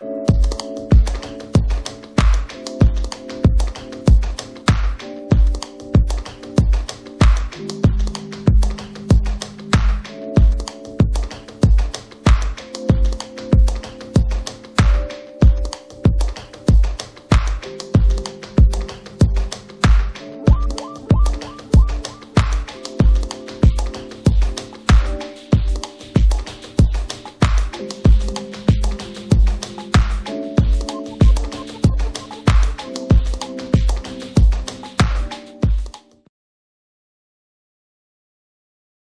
Bye.